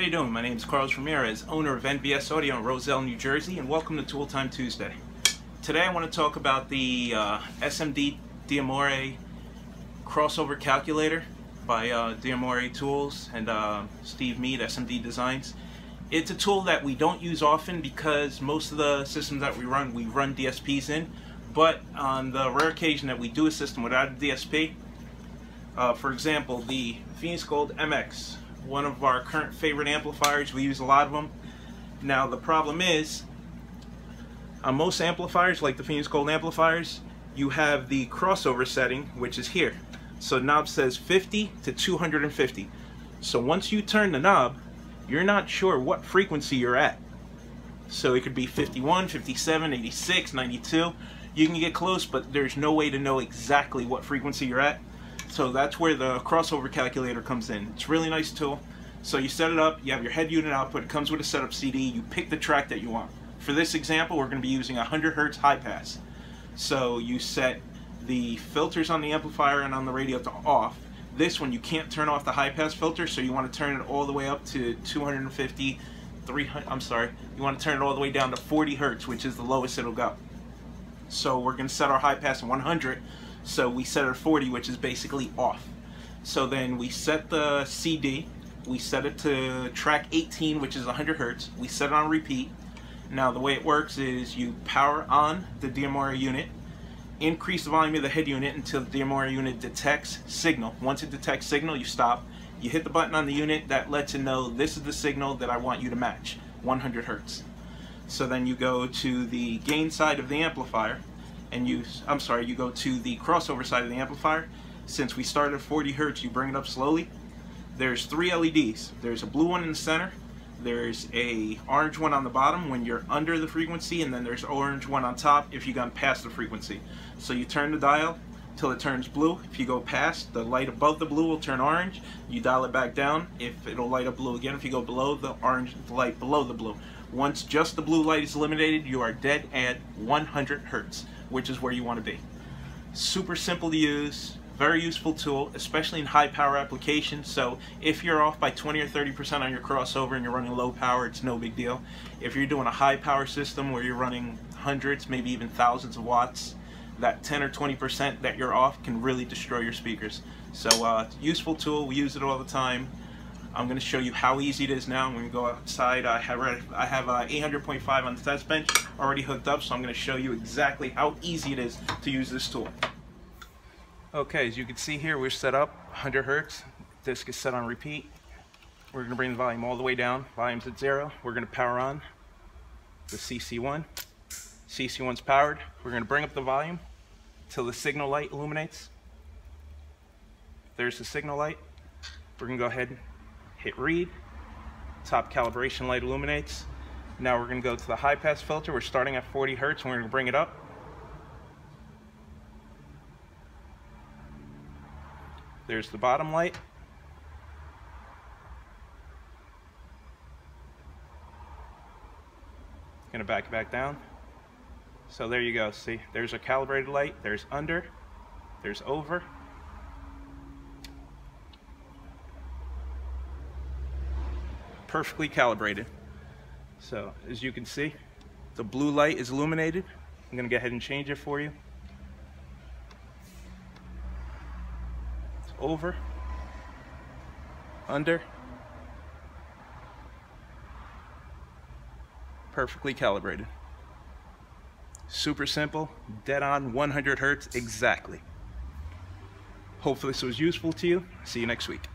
How you doing? My name is Carlos Ramirez, owner of NVS Audio in Roselle, New Jersey, and welcome to Tool Time Tuesday. Today I want to talk about the uh, SMD D'Amore crossover calculator by uh, Tools and uh, Steve Meade, SMD Designs. It's a tool that we don't use often because most of the systems that we run, we run DSPs in, but on the rare occasion that we do a system without a DSP, uh, for example, the Phoenix Gold MX, one of our current favorite amplifiers. We use a lot of them. Now the problem is, on most amplifiers, like the Phoenix Gold amplifiers, you have the crossover setting, which is here. So knob says 50 to 250. So once you turn the knob, you're not sure what frequency you're at. So it could be 51, 57, 86, 92. You can get close, but there's no way to know exactly what frequency you're at. So that's where the crossover calculator comes in. It's a really nice tool. So you set it up, you have your head unit output, it comes with a setup CD, you pick the track that you want. For this example, we're going to be using a 100 hertz high pass. So you set the filters on the amplifier and on the radio to off. This one you can't turn off the high pass filter, so you want to turn it all the way up to 250, 300, I'm sorry, you want to turn it all the way down to 40 hertz, which is the lowest it'll go. So we're going to set our high pass to 100, so we set it at 40, which is basically off. So then we set the CD, we set it to track 18, which is 100 hertz. We set it on repeat. Now the way it works is you power on the D'Amore unit, increase the volume of the head unit until the D'Amore unit detects signal. Once it detects signal, you stop. You hit the button on the unit that lets it know this is the signal that I want you to match, 100 hertz. So then you go to the gain side of the amplifier and you, I'm sorry, you go to the crossover side of the amplifier. Since we started at 40 hertz, you bring it up slowly. There's three LEDs. There's a blue one in the center, there's a orange one on the bottom when you're under the frequency, and then there's orange one on top if you gone past the frequency. So you turn the dial till it turns blue. If you go past, the light above the blue will turn orange. You dial it back down, if it'll light up blue again. If you go below the orange, the light below the blue. Once just the blue light is eliminated, you are dead at 100 hertz which is where you want to be. Super simple to use, very useful tool, especially in high power applications. So if you're off by 20 or 30% on your crossover and you're running low power, it's no big deal. If you're doing a high power system where you're running hundreds, maybe even thousands of watts, that 10 or 20% that you're off can really destroy your speakers. So uh, useful tool, we use it all the time. I'm going to show you how easy it is now. I'm going to go outside. I have I have uh, a 800.5 on the test bench already hooked up, so I'm going to show you exactly how easy it is to use this tool. Okay, as you can see here, we're set up 100 hertz. Disc is set on repeat. We're going to bring the volume all the way down. Volume's at zero. We're going to power on the CC1. CC1's powered. We're going to bring up the volume till the signal light illuminates. There's the signal light. We're going to go ahead hit read, top calibration light illuminates. Now we're going to go to the high pass filter. We're starting at 40 hertz and we're to bring it up. There's the bottom light. To back it back down. So there you go. See, there's a calibrated light. There's under. There's over. Perfectly calibrated. So as you can see, the blue light is illuminated. I'm gonna go ahead and change it for you. It's over, under, perfectly calibrated. Super simple, dead on 100 hertz exactly. Hopefully this was useful to you. See you next week.